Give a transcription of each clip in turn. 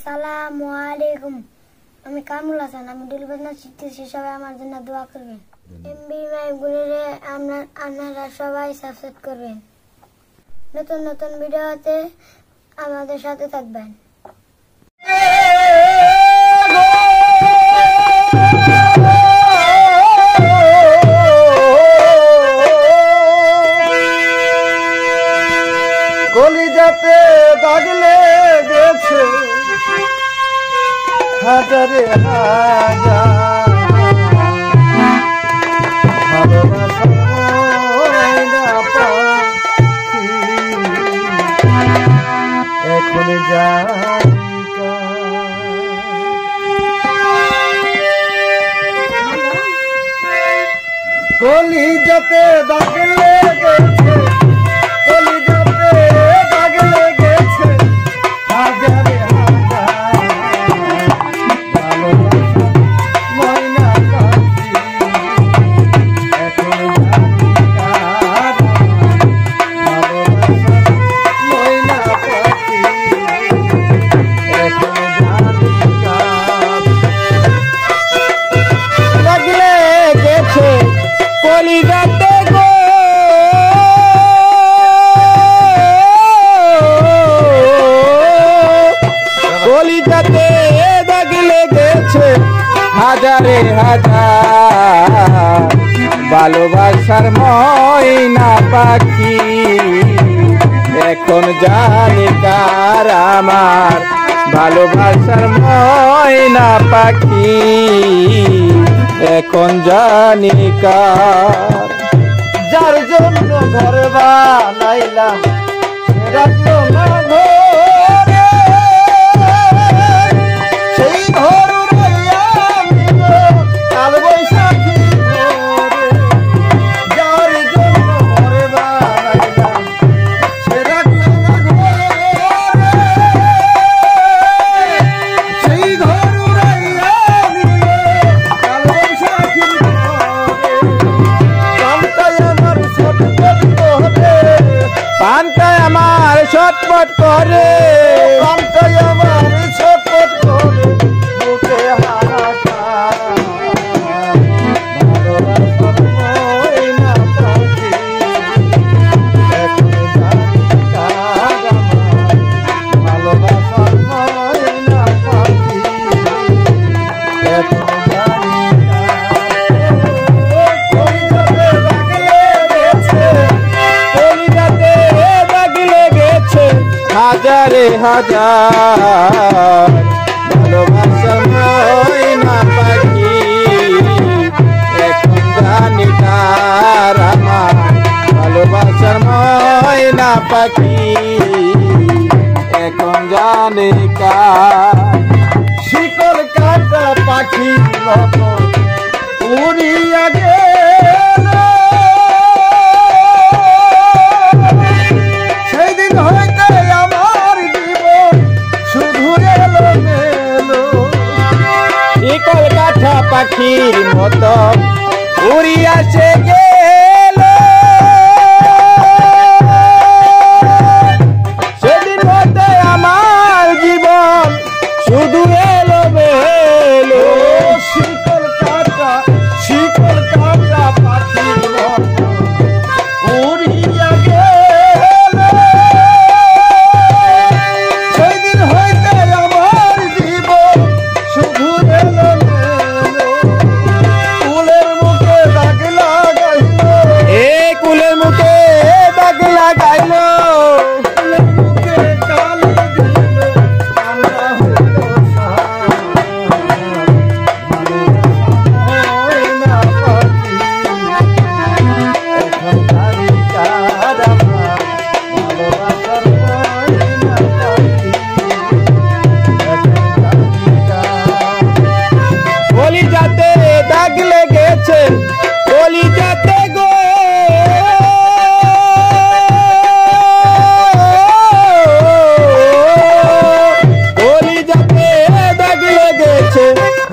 আসসালামু আলাইকুম। আমি কামরুল হাসান আমি ডুলবাজনা শিখতেছি সবাই আমার জন্য দোয়া করবেন। এমবি মাইগুলিরে আপনার আপনারা সবাই সাবস্ক্রাইব করবেন। নতুন নতুন ভিডিওতে আমাদের সাথে থাকবেন। কলিজাতে দাগলে গেছে। হাজারে হাজার। এখন যাই কলিজাতে দাগলে গেছে হাজারে হাজার। ভালোবাসার ময়না পাখি। এখন জানি কার আমার ভালোবাসার ময়না পাখি। এখন জানি কার। যার জন্য ঘর বানাইলাম রাখল Hey! Hey! হাজারে। ভালোবাসার ময়না পাখি, এখন জানি কার আমার। ভালোবাসার ময়না এখন জানি কার। শিকল কাটা পাখি মতো উড়িয়া গেল। পাখির মতো। উড়িয়া সে গেল। সেদিন হইতে আমার জীবন।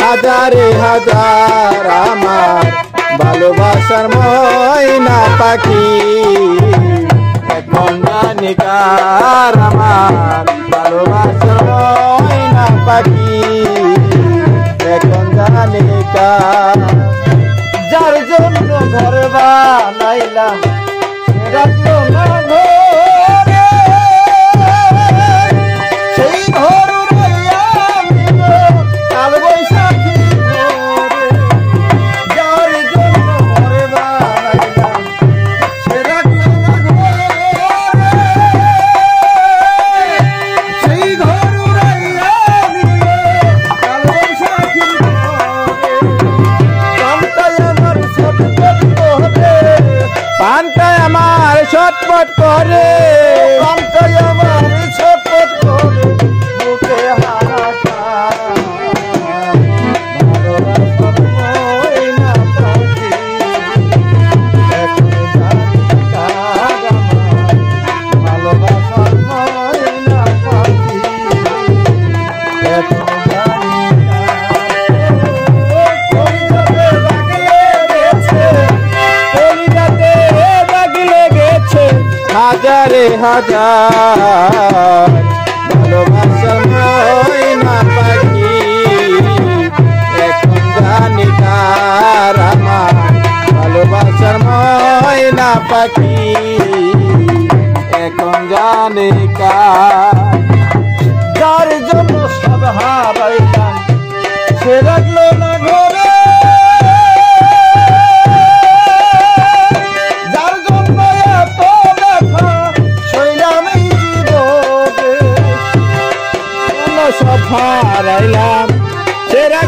হাজারে হাজার আমার ভালোবাসার ময়না পাখি। এখন আমার ভালোবাসার ময়না পাখি। এখন জানিকার যার জন্য ঘর বানাইলাম সেই ঘর ছটপট করে হাজারে হাজার। ভালোবাসা ময়না পাখি এখন জানি তার আমার। ভালোবাসার ময়না পাখি এখন জানি কার হারাইলাম সেরা